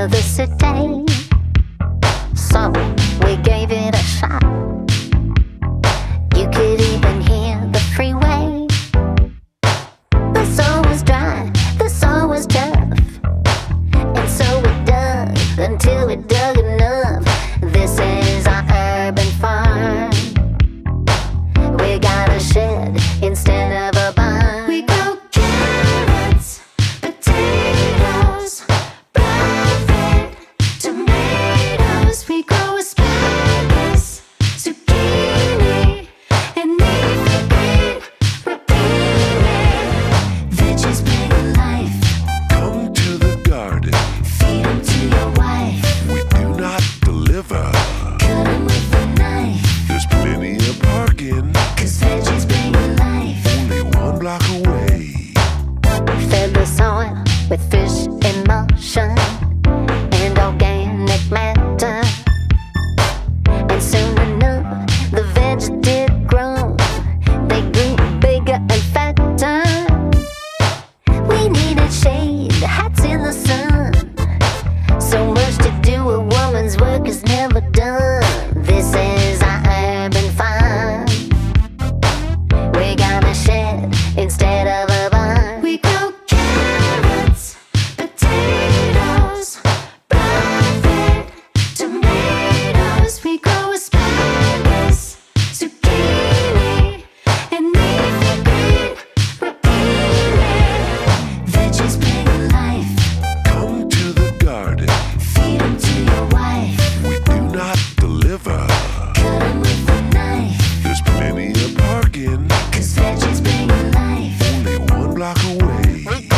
service a day. So veggies. Only one block away. Soil with fish and organic matter. And soon enough, the did grow. They grew bigger and fatter. We needed shade, hats in the sun. So much to do woman's work is now. rock away.